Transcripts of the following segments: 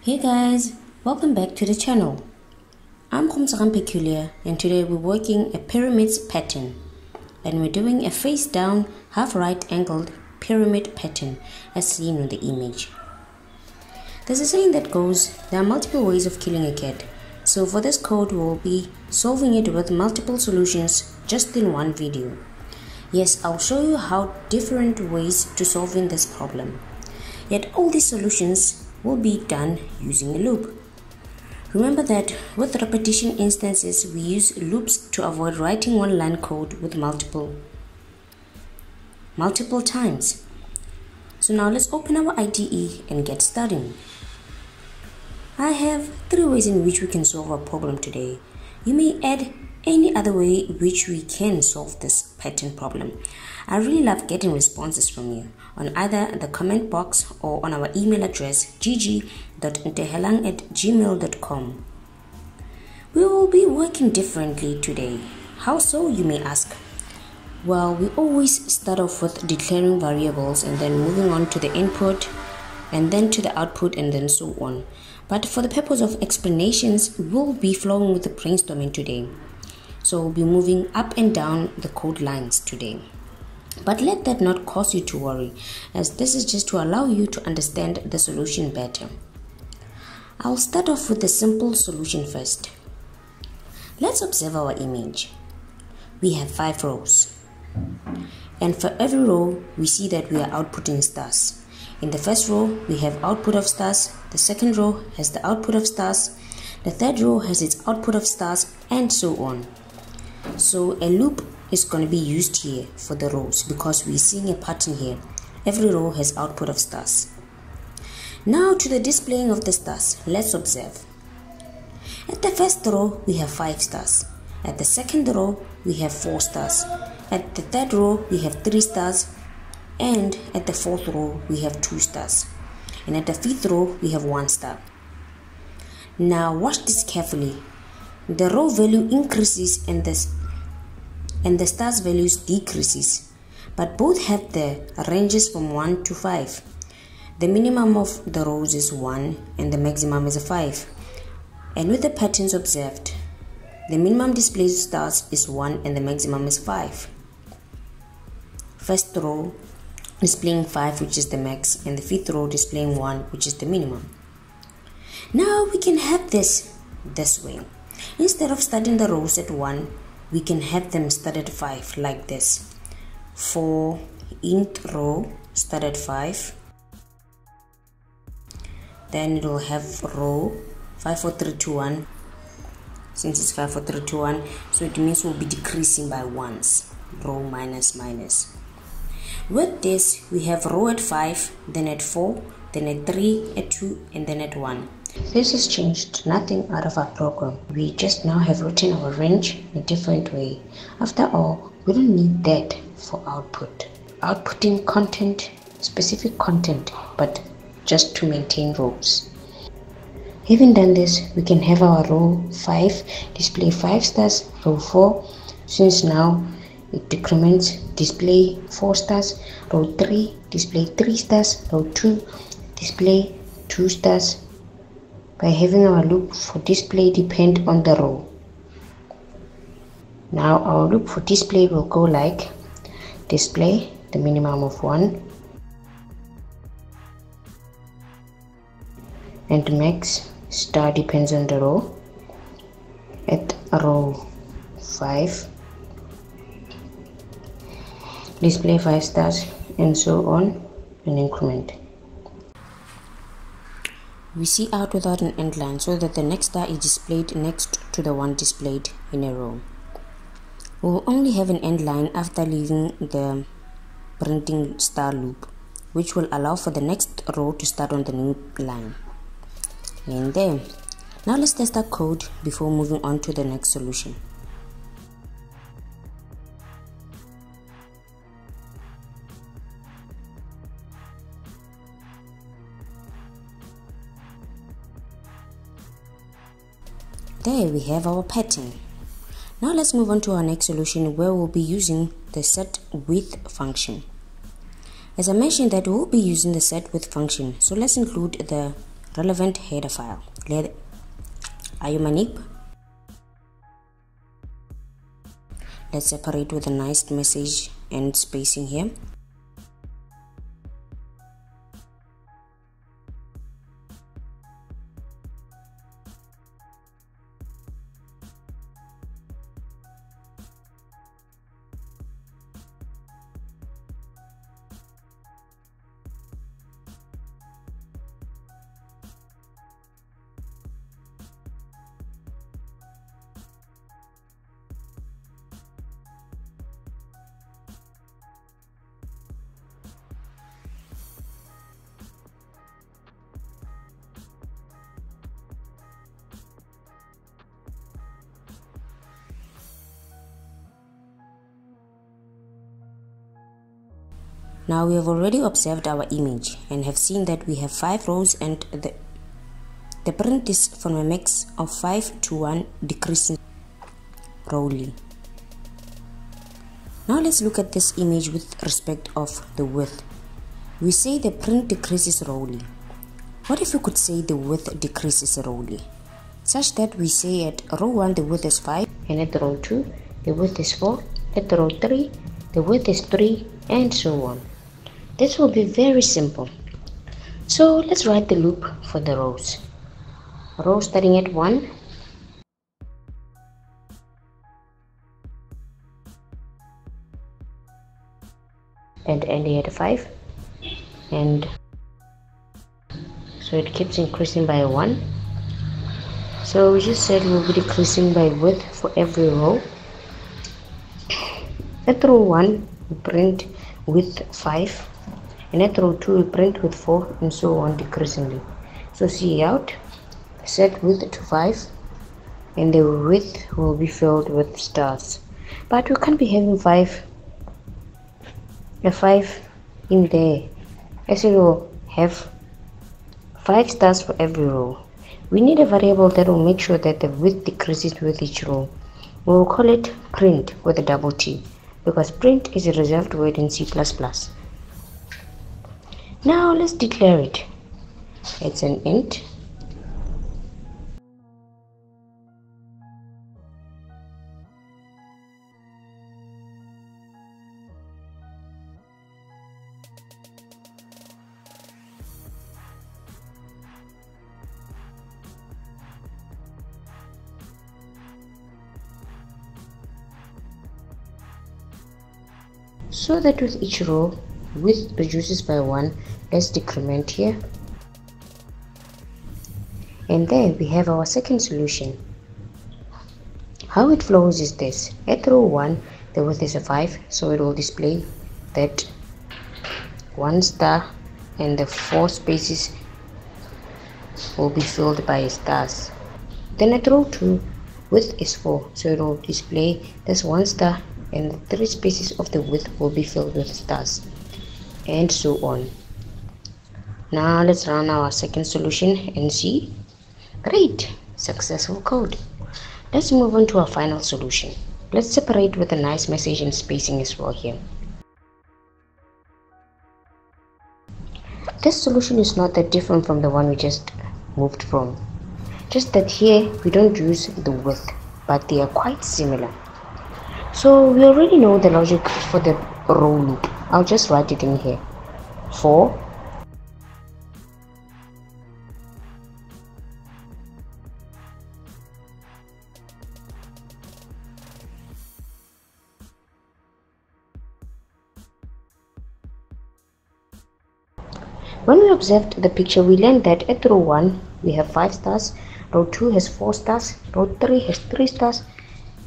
Hey guys, welcome back to the channel. I'm Khumsaram Peculiar and today we're working a pyramid pattern and we're doing a face down half right angled pyramid pattern as seen in the image. There's a saying that goes, there are multiple ways of killing a cat. So for this code we'll be solving it with multiple solutions just in one video. Yes, I'll show you how different ways to solving this problem. Yet all these solutions will be done using a loop. Remember that with repetition instances, we use loops to avoid writing one line code with multiple multiple times. So now let's open our IDE and get started. I have three ways in which we can solve our problem today. You may add any other way which we can solve this pattern problem. I really love getting responses from you on either the comment box or on our email address gg.ntehelang at gmail.com. We will be working differently today. How so, you may ask? Well, we always start off with declaring variables and then moving on to the input and then to the output and then so on. But for the purpose of explanations, we'll be flowing with the brainstorming today. So we'll be moving up and down the code lines today. But let that not cause you to worry, as this is just to allow you to understand the solution better. I'll start off with the simple solution first. Let's observe our image. We have five rows. And for every row, we see that we are outputting stars. In the first row, we have output of stars. The second row has the output of stars. The third row has its output of stars and so on. So a loop is going to be used here for the rows because we're seeing a pattern here. Every row has output of stars. Now to the displaying of the stars. Let's observe. At the first row, we have 5 stars. At the second row, we have 4 stars. At the third row, we have 3 stars. And at the fourth row, we have 2 stars. And at the fifth row, we have 1 star. Now watch this carefully. The row value increases and the and the stars values decreases, but both have the ranges from 1 to 5. The minimum of the rows is 1 and the maximum is a 5. And with the patterns observed, the minimum display stars is 1 and the maximum is 5. First row displaying 5 which is the max and the fifth row displaying 1 which is the minimum. Now we can have this this way. Instead of starting the rows at 1, we can have them start at 5 like this. 4 int row start at 5 then it will have row 54321 since it's 54321 so it means we'll be decreasing by ones. Row minus minus. With this we have row at 5 then at 4 then at 3 at 2 and then at 1 this has changed nothing out of our program. We just now have written our range in a different way. After all, we don't need that for output. Outputting content, specific content, but just to maintain rows. Having done this, we can have our row 5 display 5 stars, row 4, since now it decrements, display 4 stars, row 3 display 3 stars, row 2 display 2 stars, by having our loop for display depend on the row. Now our loop for display will go like display the minimum of 1 and max star depends on the row at row 5 display 5 stars and so on and increment we see out without an end line so that the next star is displayed next to the one displayed in a row. We will only have an end line after leaving the printing star loop, which will allow for the next row to start on the new line. And there. Now let's test our code before moving on to the next solution. There we have our pattern. Now let's move on to our next solution where we'll be using the set width function. As I mentioned that we'll be using the set width function, so let's include the relevant header file. Let iomanip? Let's separate with a nice message and spacing here. Now we have already observed our image and have seen that we have 5 rows and the, the print is from a mix of 5 to 1 decreasing rowly. Now let's look at this image with respect of the width. We say the print decreases rowly. What if we could say the width decreases rowly? Such that we say at row 1 the width is 5 and at row 2 the width is 4, at row 3 the width is 3 and so on. This will be very simple. So let's write the loop for the rows. Row starting at 1. And ending at 5. And so it keeps increasing by 1. So we just said we'll be decreasing by width for every row. At row 1, we print width 5 and at row 2 we print with 4 and so on decreasingly. So see out set width to 5 and the width will be filled with stars. But we can't be having 5 a 5 in there. As you will have 5 stars for every row. We need a variable that will make sure that the width decreases with each row. We will call it print with a double T because print is a reserved word in C++. Now let's declare it. It's an int. So that with each row width reduces by 1 let's decrement here. And then we have our second solution. How it flows is this. At row 1 the width is a 5 so it will display that one star and the four spaces will be filled by stars. Then at row 2 width is 4 so it will display this one star and the three spaces of the width will be filled with stars and so on. Now let's run our second solution and see. Great. Successful code. Let's move on to our final solution. Let's separate with a nice message and spacing as well here. This solution is not that different from the one we just moved from. Just that here we don't use the width but they are quite similar. So we already know the logic for the row loop I'll just write it in here. 4 When we observed the picture, we learned that at row 1 we have 5 stars, row 2 has 4 stars, row 3 has 3 stars,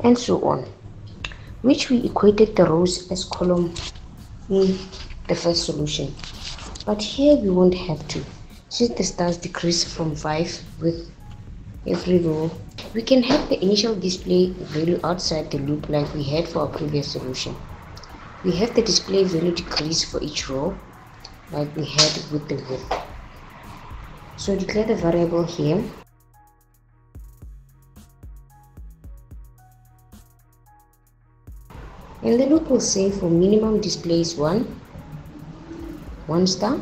and so on, which we equated the rows as column the first solution. But here we won't have to. Since the stars decrease from 5 with every row, we can have the initial display value outside the loop like we had for our previous solution. We have the display value decrease for each row like we had with the width. So declare the variable here and the loop will say for minimum displays 1 1 star.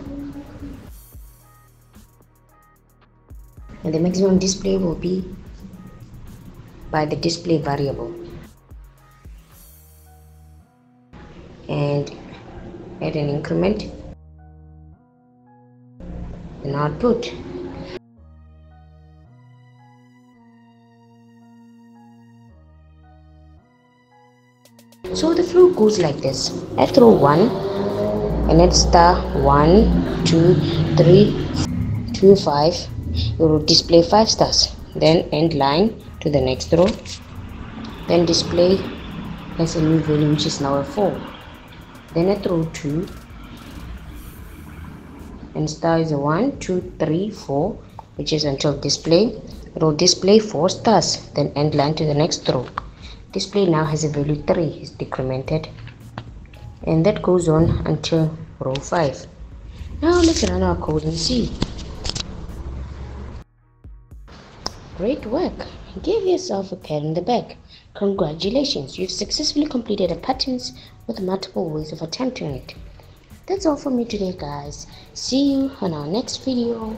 And the maximum display will be by the display variable. And add an increment and output so the flow goes like this. I throw 1 and at star 1 2 3 2 5 you will display 5 stars. Then end line to the next row. Then display as a new value which is now a 4 then I throw 2 and star is a 1 2 3 4 which is until display. Row display 4 stars. Then end line to the next row display now has a value 3 is decremented and that goes on until row 5 now let's run our code and see Great work! Give yourself a pat on the back. Congratulations, you've successfully completed a patterns with multiple ways of attempting it. That's all for me today guys. See you on our next video.